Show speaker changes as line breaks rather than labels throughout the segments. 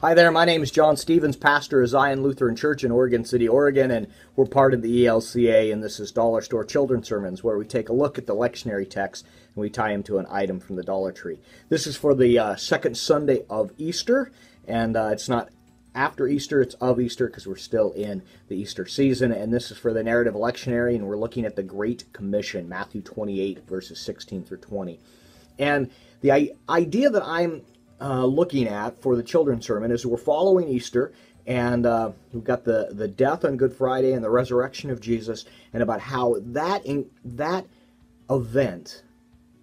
Hi there, my name is John Stevens, pastor of Zion Lutheran Church in Oregon City, Oregon, and we're part of the ELCA, and this is Dollar Store Children's Sermons, where we take a look at the lectionary text and we tie them to an item from the Dollar Tree. This is for the uh, second Sunday of Easter, and uh, it's not after Easter, it's of Easter because we're still in the Easter season, and this is for the narrative lectionary, and we're looking at the Great Commission, Matthew 28, verses 16 through 20. And the idea that I'm uh, looking at for the children's sermon is we're following Easter, and uh, we've got the, the death on Good Friday and the resurrection of Jesus, and about how that in, that event,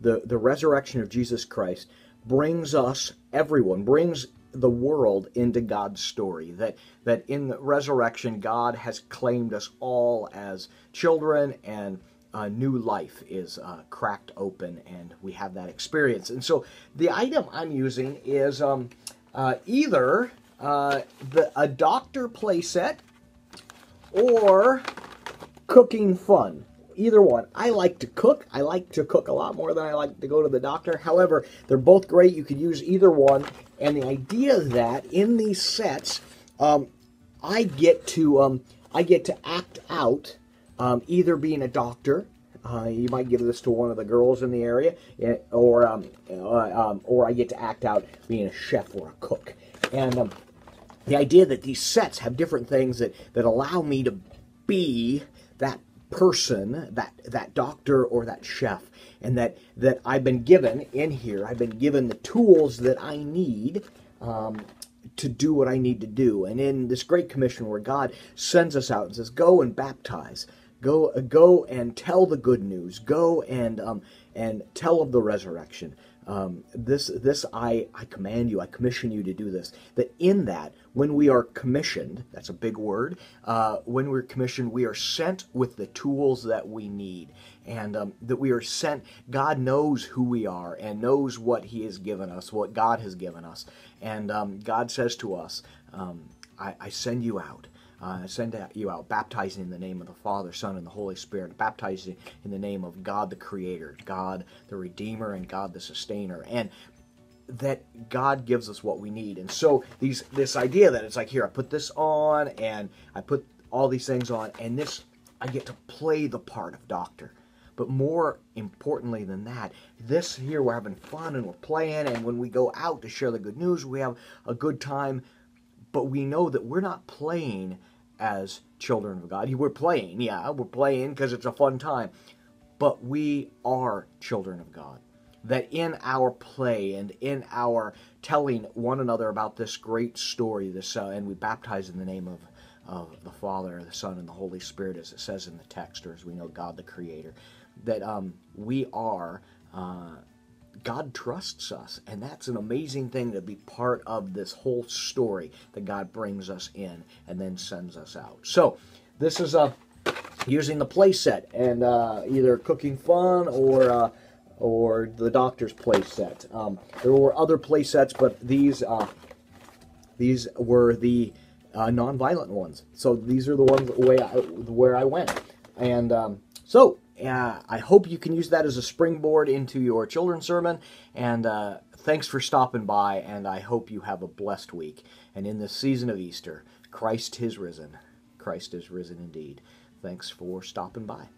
the the resurrection of Jesus Christ, brings us everyone brings the world into God's story. That that in the resurrection, God has claimed us all as children and uh, new life is uh, cracked open and we have that experience. And so the item I'm using is um, uh, either uh, the, a doctor playset or cooking fun. Either one. I like to cook. I like to cook a lot more than I like to go to the doctor. However, they're both great. You could use either one. And the idea that in these sets, um, I get to um, I get to act out um, either being a doctor. Uh, you might give this to one of the girls in the area, eh, or um, uh, um, or I get to act out being a chef or a cook. And um, the idea that these sets have different things that, that allow me to be that person, that that doctor or that chef, and that that I've been given in here. I've been given the tools that I need um, to do what I need to do. And in this great commission where God sends us out and says, "Go and baptize." Go, go and tell the good news. Go and um, and tell of the resurrection. Um, this, this I, I command you. I commission you to do this. That in that, when we are commissioned, that's a big word. Uh, when we're commissioned, we are sent with the tools that we need, and um, that we are sent. God knows who we are and knows what He has given us, what God has given us, and um, God says to us, um, I, "I send you out." Uh, send you out, baptizing in the name of the Father, Son, and the Holy Spirit, baptizing in the name of God the Creator, God the Redeemer, and God the Sustainer. And that God gives us what we need. And so these this idea that it's like here I put this on and I put all these things on and this I get to play the part of doctor. But more importantly than that, this here we're having fun and we're playing and when we go out to share the good news, we have a good time but we know that we're not playing as children of God. We're playing, yeah, we're playing because it's a fun time, but we are children of God. That in our play and in our telling one another about this great story, this uh, and we baptize in the name of of the Father, the Son, and the Holy Spirit, as it says in the text, or as we know, God the Creator, that um, we are uh, God trusts us, and that's an amazing thing to be part of this whole story that God brings us in and then sends us out. So, this is uh, using the play set and uh, either cooking fun or uh, or the doctor's play set. Um, there were other play sets, but these uh, these were the uh, non-violent ones. So these are the ones way I, where I went, and um, so uh, I hope you can use that as a springboard into your children's sermon. And uh, thanks for stopping by, and I hope you have a blessed week. And in this season of Easter, Christ is risen. Christ is risen indeed. Thanks for stopping by.